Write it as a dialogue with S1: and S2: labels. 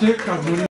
S1: Ah, é.